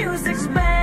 music's bad.